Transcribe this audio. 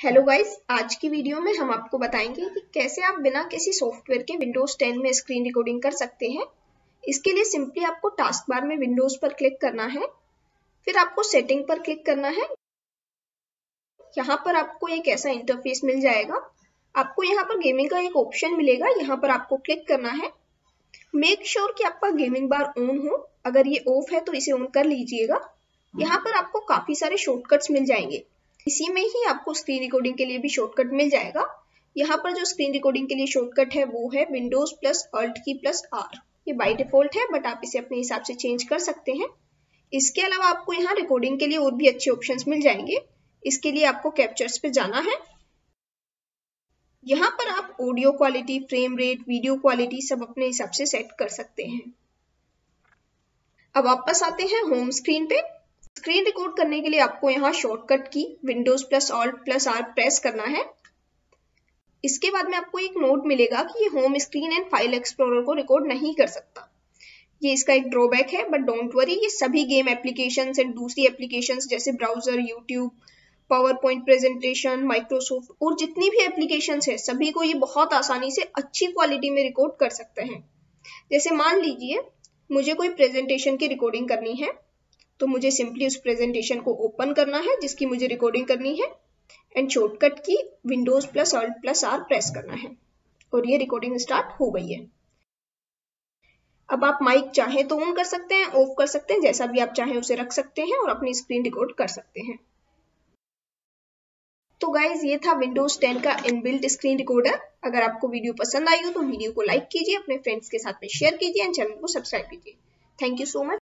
Hello guys आज की video में हम आपको बताएँगे कि कैसे आप बिना किसी सॉफ्टवेयर के विंडोज़ 10 में स्क्रीन रिकॉर्डिंग कर सकते हैं। इसके लिए सिंपली आपको टास्क बार में विंडोज़ पर क्लिक करना है। फिर आपको सेटिंग पर क्लिक करना है। यहाँ पर आपको एक ऐसा इंटरफेस मिल जाएगा। आपको यहाँ पर गेमिंग का एक ऑप्शन मिलेगा, यहाँ पर आपको क्लिक करना है। मेक श्योर sure कि आपका गेमिंग बार ऑन हो। अगर ये ऑफ़ है तो इसे ऑन कर लीजिएगा। यहाँ पर आपको काफ़ी सारे शॉर्टकट्स मिल जाएँगे। इसी में ही आपको स्क्रीन रिकॉर्डिंग के लिए भी शॉर्टकट मिल जाएगा। यहाँ पर जो स्क्रीन रिकॉर्डिंग के लिए शॉर्टकट है, वो है Windows plus alt key plus R ये बाय डिफ़ॉल्ट है बट आप इसे अपने हिसाब से चेंज कर सकते हैं। इसके अलावा आपको यहाँ रिकॉर्डिंग के लिए और भी अच्छे ऑप्शन मिल जाएँगे। इसके लिए आपको कैप्चर्स पे जाना है। यहाँ पर आप audio quality frame rate video quality सब अपने हिसाब से सेट कर सकते हैं। अब वापस आते हैं होम स्क्रीन पे। स्क्रीन रिकॉर्ड करने के लिए आपको यहाँ shortcut key Windows plus alt plus R press करना है। इसके बाद में आपको एक नोट मिलेगा कि ये home screen and file explorer को रिकॉर्ड नहीं कर सकता। ये इसका एक ड्रॉबैक है बट डोंट वरी ये सभी गेम एप्लीकेशन एंड दूसरी एप्लीकेशन जैसे browser YouTube PowerPoint presentation Microsoft और जितनी भी एप्लीकेशन है, सभी को ये बहुत आसानी से अच्छी क्वालिटी में रिकॉर्ड कर सकते हैं। जैसे मान लीजिए, मुझे कोई प्रेजेंटेशन की रिकॉर्डिंग करनी है। तो मुझे सिंपली उस प्रेजेंटेशन को ओपन करना है, जिसकी मुझे रिकॉर्डिंग करनी है and shortcut key Windows plus alt plus R press करना है। और ये रिकॉर्डिंग स्टार्ट हो गई है। अब आप माइक चाहे तो ऑन कर सकते हैं ऑफ़ कर सकते हैं, जैसा भी आप चाहें उसे रख सकते हैं और अपनी स्क्रीन रिकॉर्ड कर सकते हैं। तो गाइज़ ये था विंडोज़ 10 का इनबिल्ट स्क्रीन रिकॉर्डर अगर आपको वीडियो पसंद आई हो तो वीडियो को लाइक कीजिए, अपने फ्रेंड्स के साथ में शेयर कीजिए एंड चैनल को सब्सक्राइब कीजिए। Thank you so much